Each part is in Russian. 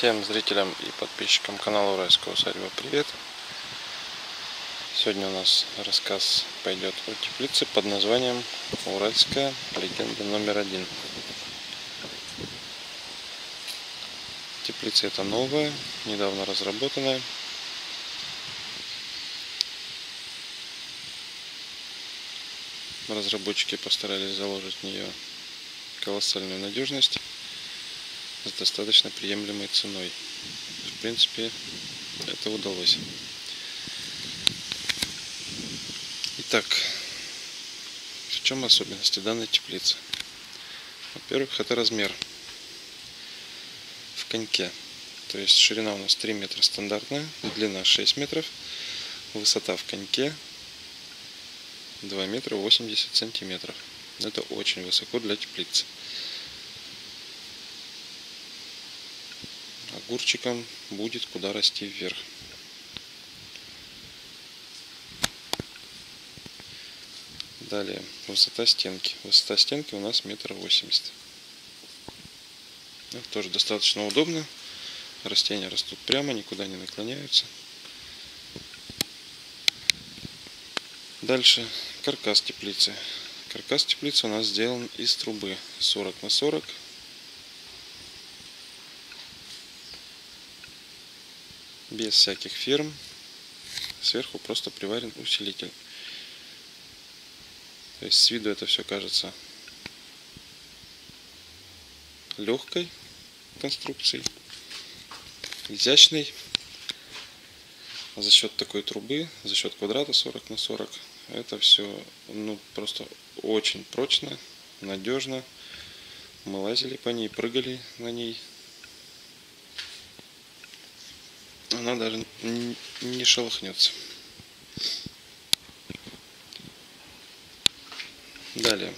Всем зрителям и подписчикам канала Уральского усадьба привет! Сегодня у нас рассказ пойдет о теплице под названием Уральская легенда номер один. Теплица это новая, недавно разработанная. Разработчики постарались заложить в нее колоссальную надежность с достаточно приемлемой ценой. В принципе, это удалось. Итак, в чем особенности данной теплицы? Во-первых, это размер в коньке. То есть ширина у нас 3 метра стандартная, длина 6 метров, высота в коньке 2 метра 80 сантиметров. Это очень высоко для теплицы. Огурчикам будет куда расти вверх. Далее, высота стенки. Высота стенки у нас метр восемьдесят. Это тоже достаточно удобно. Растения растут прямо, никуда не наклоняются. Дальше каркас теплицы. Каркас теплицы у нас сделан из трубы 40 на 40 без всяких фирм. Сверху просто приварен усилитель. То есть с виду это все кажется легкой конструкцией, изящной. За счет такой трубы, за счет квадрата 40 на 40, это все ну, просто очень прочно, надежно. Мы лазили по ней, прыгали на ней, она даже не шелохнется. Далее,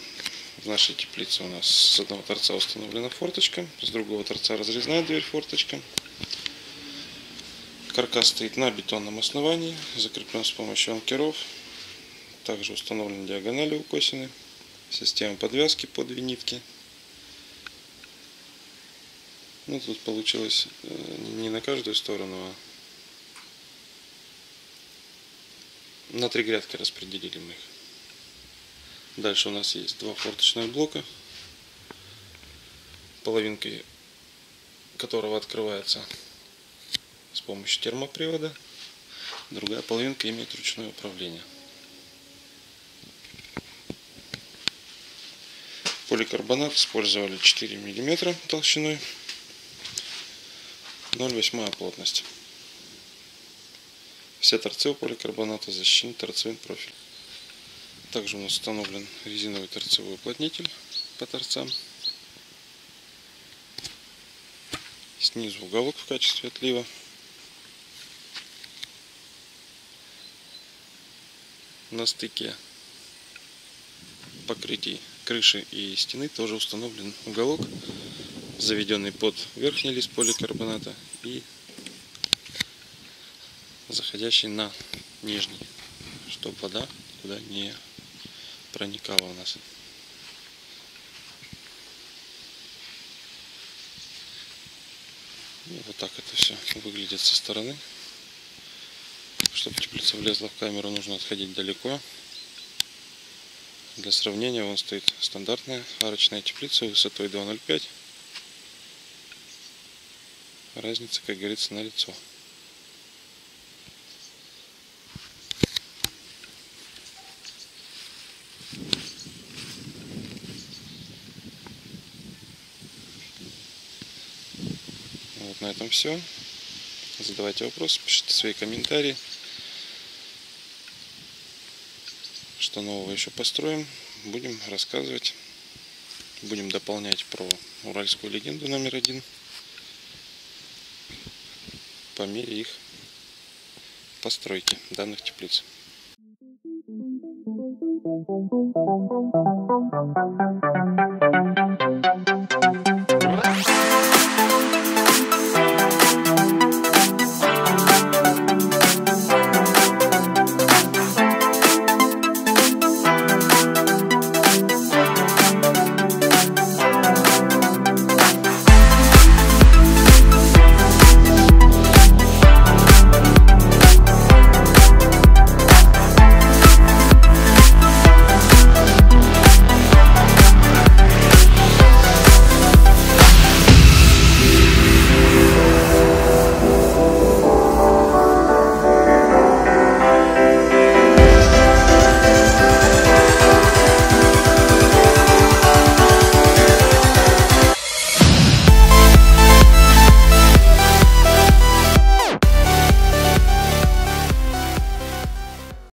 в нашей теплице у нас с одного торца установлена форточка, с другого торца разрезная дверь форточка. Каркас стоит на бетонном основании, закреплен с помощью анкеров. Также установлены диагонали укосины, система подвязки под две нитки. Ну, тут получилось э, не на каждую сторону, а на три грядки распределили мы их. Дальше у нас есть два форточных блока, половинкой которого открывается с помощью термопривода. Другая половинка имеет ручное управление. Поликарбонат использовали 4 мм толщиной, 0,8 плотность. Все торцы у поликарбоната защищены торцевым профилем. Также у нас установлен резиновый торцевой уплотнитель по торцам. Снизу уголок в качестве отлива. На стыке покрытий крыши и стены тоже установлен уголок, заведенный под верхний лист поликарбоната и заходящий на нижний, чтобы вода туда не проникала у нас. И вот так это все выглядит со стороны. Чтобы теплица влезла в камеру, нужно отходить далеко. Для сравнения, вон стоит стандартная арочная теплица высотой 2,05. Разница, как говорится, на лицо. На этом все. Задавайте вопросы, пишите свои комментарии. Что нового еще построим, будем рассказывать. Будем дополнять про уральскую легенду номер один по мере их постройки данных теплиц. Thank you.